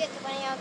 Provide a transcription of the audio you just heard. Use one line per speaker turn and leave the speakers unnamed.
get the money out.